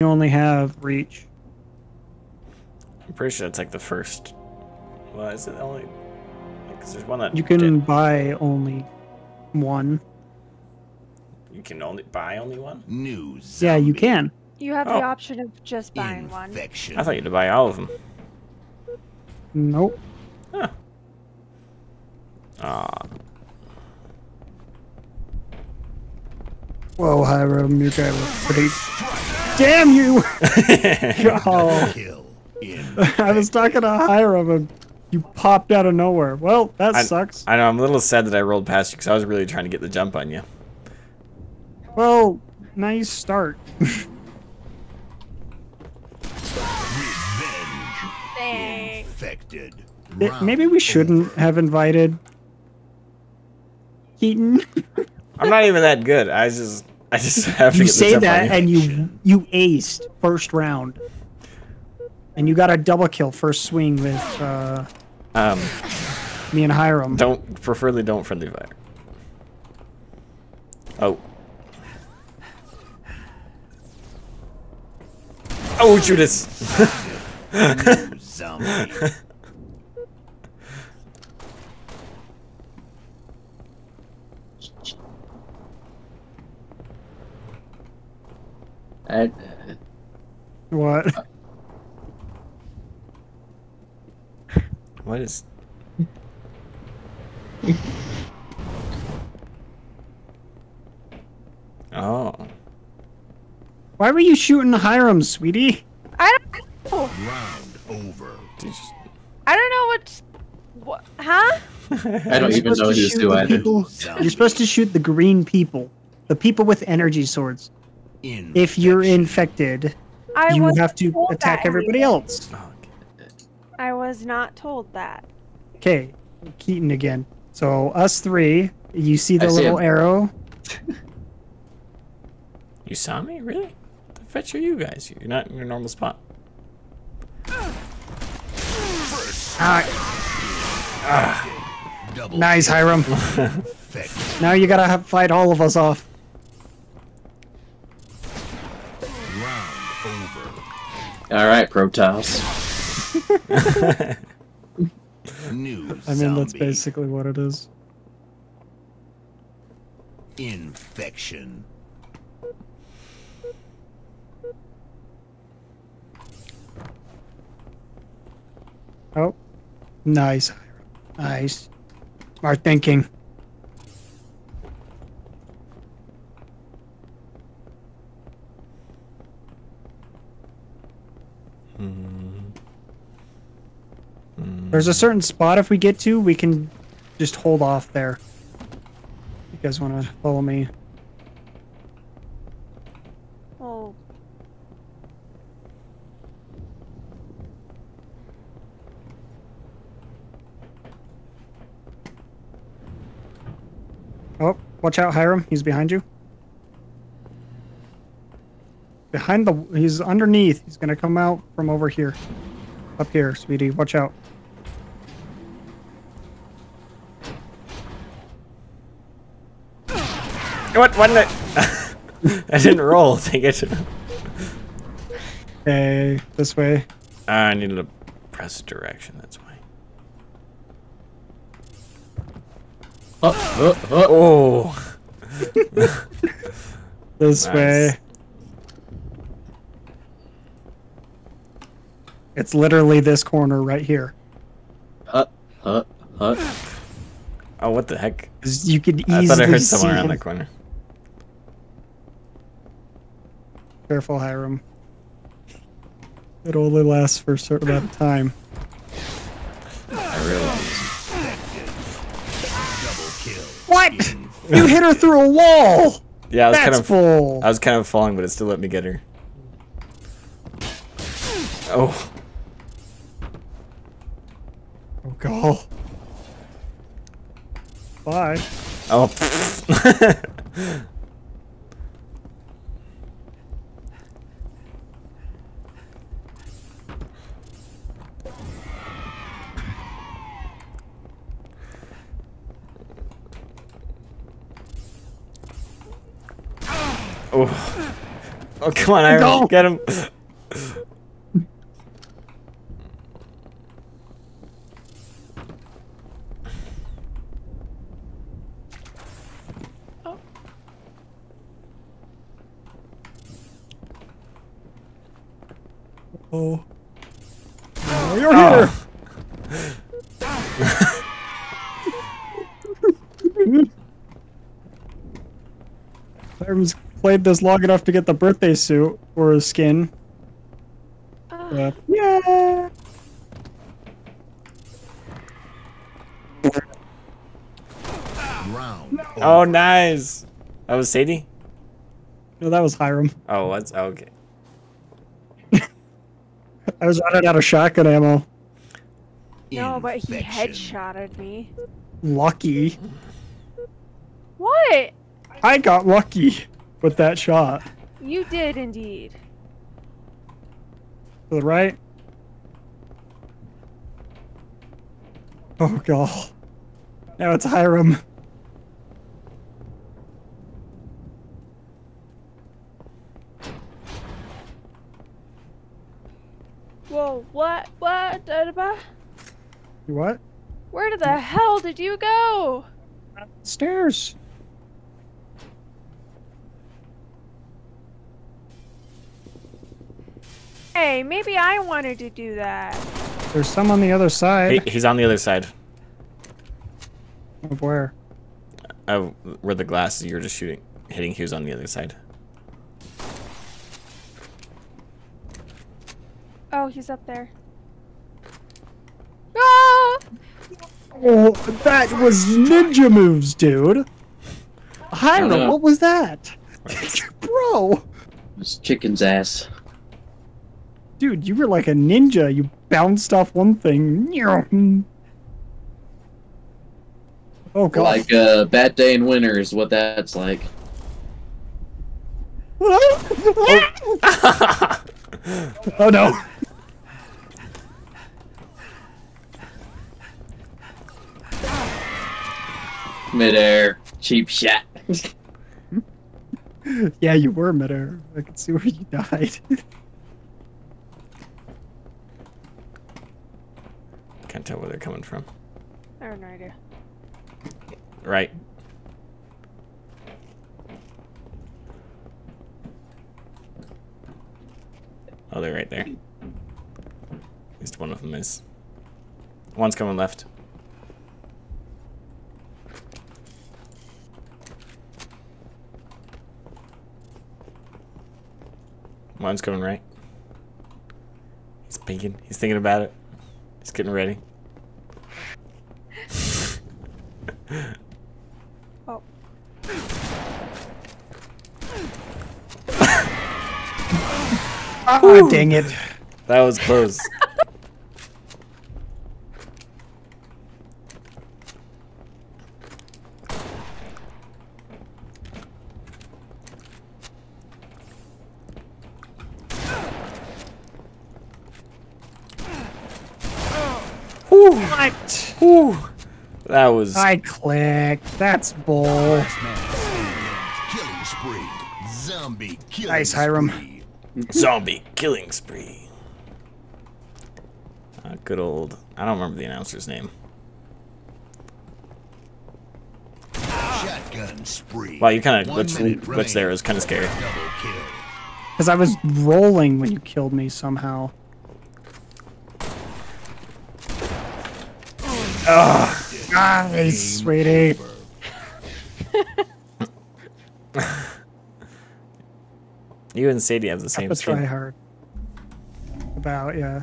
You only have reach. I'm pretty sure that's like the first. Well, is it only? Because there's one that You can did- buy only one. you can only buy only one. News. Yeah, you can. You have Oh. the option of just buying one. I thought you had to buy all of them. Nope. Huh. Ah, Whoa, Hiram, you guys look pretty. Damn you! oh, Kill. I was talking to Hiram and you popped out of nowhere. Well, that I- sucks. I know. I'm a little sad that I rolled past you because I was really trying to get the jump on you. Well, nice start. Infected. It- maybe we shouldn't over. have invited Keaton. I'm not even that good. I just, I just have to you get say jump that on you. and you you aced first round. And you got a double kill first swing with uh, Um, me and Hiram. don't preferably don't friendly fire. Oh. Oh, Judas! What? What is? Oh. Why were you shooting Hiram, sweetie? I don't know. Round over. Did you just- I don't know what. What? Huh? I don't even supposed know to who's shoot who either. people- You're supposed to shoot the green people, the people with energy swords. If you're infected, I you have to attack everybody Henry. else. Oh, okay. I was not told that. Okay, Keaton again. So us three, you see the I little him. arrow. You saw me? Really? The fetch are you guys? You're not in your normal spot. Double Nice, Hiram. now you gotta have, fight all of us off. All right, Protoss. New I mean, that's zombie. basically what it is. Infection. Oh, nice, Nice. Smart thinking. Mm-hmm. There's a certain spot if we get to, we can just hold off there. You guys want to follow me? Oh, Oh, watch out, Hiram. He's behind you. Behind the. He's underneath. He's gonna come out from over here. Up here, sweetie. Watch out. What? Why did I? I didn't roll. Dang it. Okay, this way. I needed to press direction. That's why. Oh, oh, oh. Oh. This Nice. way. It's literally this corner right here. Hut, hut, hut. Oh, what the heck? You could easily I easily thought I heard see someone around him. that corner. Careful, Hiram. It only lasts for a certain amount of time. I realized. Double. What? You hit her through a wall. Yeah, I was That's kind of. full. I was kind of falling, but it still let me get her. Oh. Oh god. Bye. Oh. oh. Oh, come on, Iron. Go. Get him. Oh. Oh, you're here. Iron's played this long enough to get the birthday suit or a skin. Uh, yeah. Round. Oh, nice. That was Sadie? No, that was Hiram. Oh, what's okay. I was running out of shotgun ammo. no, but he Infection. headshotted me. Lucky. What? I got lucky with that shot. You did indeed. To the right. Oh god. Now it's Hiram. Whoa, what? What? Da- da- What? Where the hell did you go? Stairs. Hey, maybe I wanted to do that. There's some on the other He, side. he's on the other side. Of where? Oh, where the glass you were just shooting, hitting. He was on the other side. Oh, he's up there. Oh, that was ninja moves, dude. Hiram, know. what was that? Bro. This chicken's ass. Dude, you were like a ninja. You bounced off one thing. Oh god. Like a uh, bad day in winter is what that's like. oh no. Midair. Cheap shot. Yeah, you were midair. I can see where you died. Can't tell where they're coming from. I have no idea. Right. Oh, they're right there. At least one of them is. One's coming left. One's coming right. He's thinking. He's thinking about it. He's getting ready. Oh. Ah, dang it. That was close. What? Whew. That was. I clicked. That's bull. Last man standing. Killing spree. Zombie killing Nice, Hiram. spree. Zombie killing spree. Uh, good old. I don't remember the announcer's name. Shotgun spree. Wow, you kind of One glitched, minute there. It was kind of scary. Because I was rolling when you killed me somehow. Ugh. Ah, nice, sweetie. You and Sadie have the same Let's try skin. hard. About, yeah.